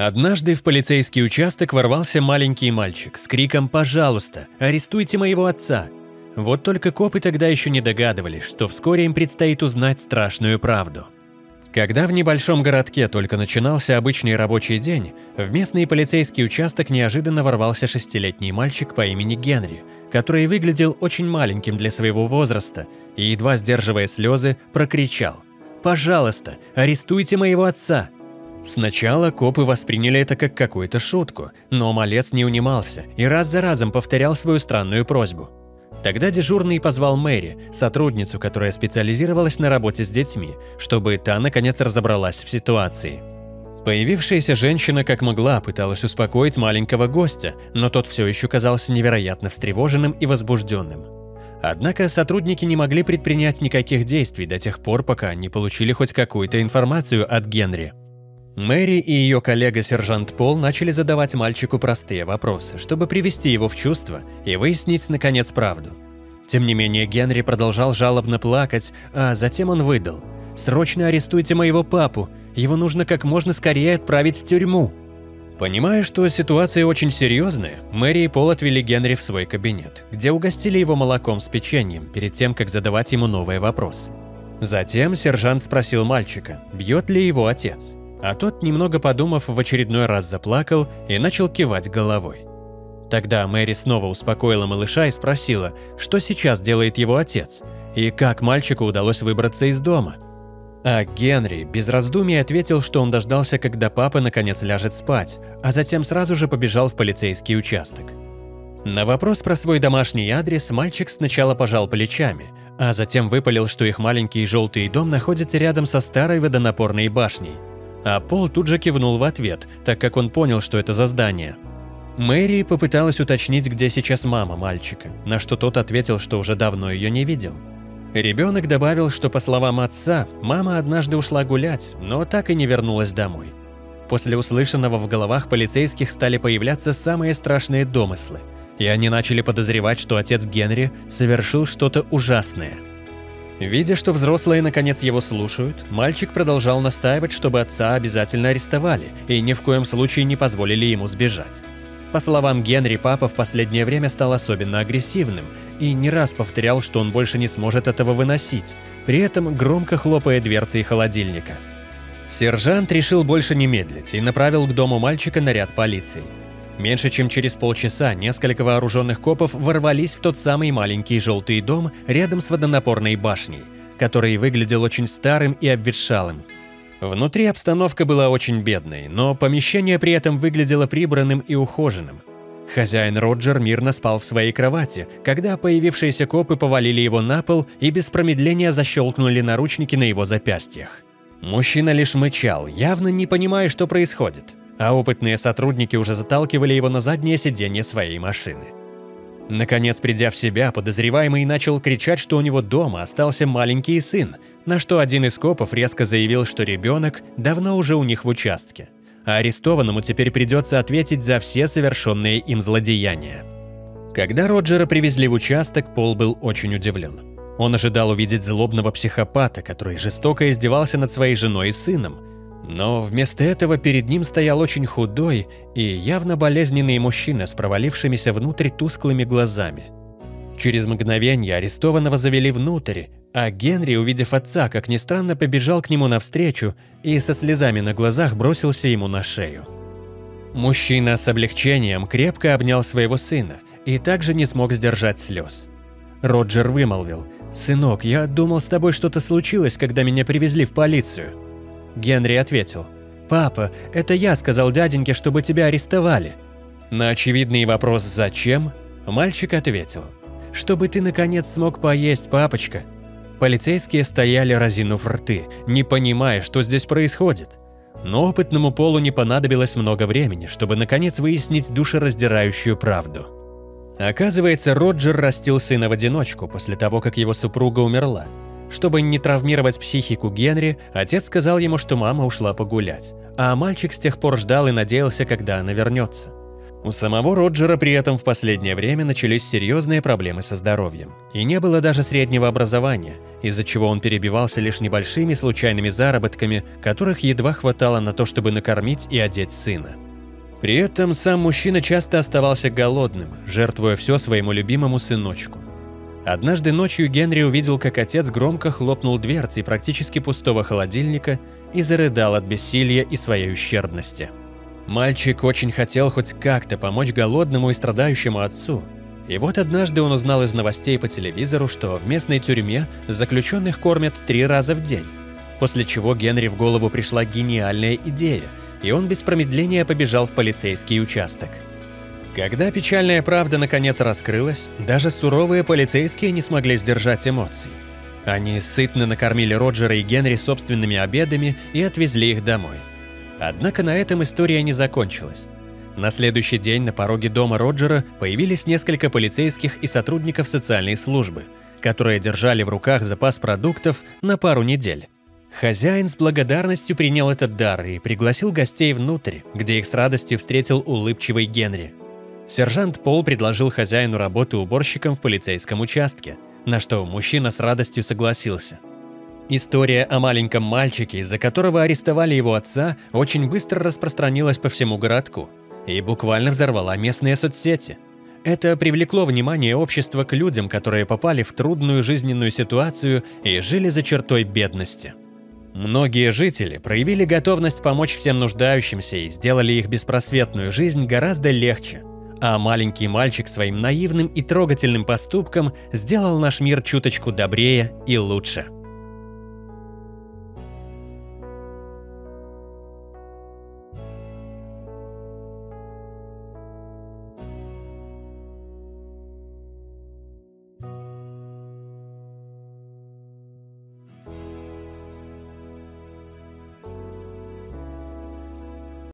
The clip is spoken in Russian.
Однажды в полицейский участок ворвался маленький мальчик с криком «Пожалуйста, арестуйте моего отца!». Вот только копы тогда еще не догадывались, что вскоре им предстоит узнать страшную правду. Когда в небольшом городке только начинался обычный рабочий день, в местный полицейский участок неожиданно ворвался шестилетний мальчик по имени Генри, который выглядел очень маленьким для своего возраста и, едва сдерживая слезы, прокричал «Пожалуйста, арестуйте моего отца!» Сначала копы восприняли это как какую-то шутку, но малец не унимался и раз за разом повторял свою странную просьбу. Тогда дежурный позвал Мэри, сотрудницу, которая специализировалась на работе с детьми, чтобы та наконец разобралась в ситуации. Появившаяся женщина как могла пыталась успокоить маленького гостя, но тот все еще казался невероятно встревоженным и возбужденным. Однако сотрудники не могли предпринять никаких действий до тех пор, пока не получили хоть какую-то информацию от Генри. Мэри и ее коллега-сержант Пол начали задавать мальчику простые вопросы, чтобы привести его в чувство и выяснить, наконец, правду. Тем не менее, Генри продолжал жалобно плакать, а затем он выдал. «Срочно арестуйте моего папу, его нужно как можно скорее отправить в тюрьму». Понимая, что ситуация очень серьезная, Мэри и Пол отвели Генри в свой кабинет, где угостили его молоком с печеньем перед тем, как задавать ему новые вопросы. Затем сержант спросил мальчика, бьет ли его отец. А тот, немного подумав, в очередной раз заплакал и начал кивать головой. Тогда Мэри снова успокоила малыша и спросила, что сейчас делает его отец, и как мальчику удалось выбраться из дома. А Генри без раздумий ответил, что он дождался, когда папа наконец ляжет спать, а затем сразу же побежал в полицейский участок. На вопрос про свой домашний адрес мальчик сначала пожал плечами, а затем выпалил, что их маленький желтый дом находится рядом со старой водонапорной башней – а Пол тут же кивнул в ответ, так как он понял, что это за здание. Мэри попыталась уточнить, где сейчас мама мальчика, на что тот ответил, что уже давно ее не видел. Ребенок добавил, что по словам отца, мама однажды ушла гулять, но так и не вернулась домой. После услышанного в головах полицейских стали появляться самые страшные домыслы, и они начали подозревать, что отец Генри совершил что-то ужасное – Видя, что взрослые наконец его слушают, мальчик продолжал настаивать, чтобы отца обязательно арестовали и ни в коем случае не позволили ему сбежать. По словам Генри, папа в последнее время стал особенно агрессивным и не раз повторял, что он больше не сможет этого выносить, при этом громко хлопая дверцей холодильника. Сержант решил больше не медлить и направил к дому мальчика наряд полиции. Меньше чем через полчаса несколько вооруженных копов ворвались в тот самый маленький желтый дом рядом с водонапорной башней, который выглядел очень старым и обветшалым. Внутри обстановка была очень бедной, но помещение при этом выглядело прибранным и ухоженным. Хозяин Роджер мирно спал в своей кровати, когда появившиеся копы повалили его на пол и без промедления защелкнули наручники на его запястьях. Мужчина лишь мычал, явно не понимая, что происходит а опытные сотрудники уже заталкивали его на заднее сиденье своей машины. Наконец, придя в себя, подозреваемый начал кричать, что у него дома остался маленький сын, на что один из копов резко заявил, что ребенок давно уже у них в участке, а арестованному теперь придется ответить за все совершенные им злодеяния. Когда Роджера привезли в участок, Пол был очень удивлен. Он ожидал увидеть злобного психопата, который жестоко издевался над своей женой и сыном, но вместо этого перед ним стоял очень худой и явно болезненный мужчина с провалившимися внутрь тусклыми глазами. Через мгновение арестованного завели внутрь, а Генри, увидев отца, как ни странно, побежал к нему навстречу и со слезами на глазах бросился ему на шею. Мужчина с облегчением крепко обнял своего сына и также не смог сдержать слез. Роджер вымолвил, «Сынок, я думал, с тобой что-то случилось, когда меня привезли в полицию». Генри ответил. «Папа, это я сказал дяденьке, чтобы тебя арестовали». На очевидный вопрос «Зачем?» мальчик ответил. «Чтобы ты наконец смог поесть, папочка». Полицейские стояли разинув рты, не понимая, что здесь происходит. Но опытному Полу не понадобилось много времени, чтобы наконец выяснить душераздирающую правду. Оказывается, Роджер растил сына в одиночку после того, как его супруга умерла. Чтобы не травмировать психику Генри, отец сказал ему, что мама ушла погулять, а мальчик с тех пор ждал и надеялся, когда она вернется. У самого Роджера при этом в последнее время начались серьезные проблемы со здоровьем. И не было даже среднего образования, из-за чего он перебивался лишь небольшими случайными заработками, которых едва хватало на то, чтобы накормить и одеть сына. При этом сам мужчина часто оставался голодным, жертвуя все своему любимому сыночку. Однажды ночью Генри увидел, как отец громко хлопнул дверцей практически пустого холодильника и зарыдал от бессилия и своей ущербности. Мальчик очень хотел хоть как-то помочь голодному и страдающему отцу. И вот однажды он узнал из новостей по телевизору, что в местной тюрьме заключенных кормят три раза в день. После чего Генри в голову пришла гениальная идея, и он без промедления побежал в полицейский участок. Когда печальная правда наконец раскрылась, даже суровые полицейские не смогли сдержать эмоций. Они сытно накормили Роджера и Генри собственными обедами и отвезли их домой. Однако на этом история не закончилась. На следующий день на пороге дома Роджера появились несколько полицейских и сотрудников социальной службы, которые держали в руках запас продуктов на пару недель. Хозяин с благодарностью принял этот дар и пригласил гостей внутрь, где их с радостью встретил улыбчивый Генри. Сержант Пол предложил хозяину работы уборщиком в полицейском участке, на что мужчина с радостью согласился. История о маленьком мальчике, из-за которого арестовали его отца, очень быстро распространилась по всему городку и буквально взорвала местные соцсети. Это привлекло внимание общества к людям, которые попали в трудную жизненную ситуацию и жили за чертой бедности. Многие жители проявили готовность помочь всем нуждающимся и сделали их беспросветную жизнь гораздо легче. А маленький мальчик своим наивным и трогательным поступком сделал наш мир чуточку добрее и лучше.